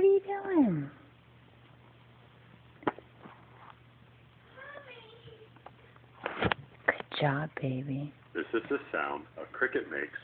What are you doing? Good job, baby. This is the sound a cricket makes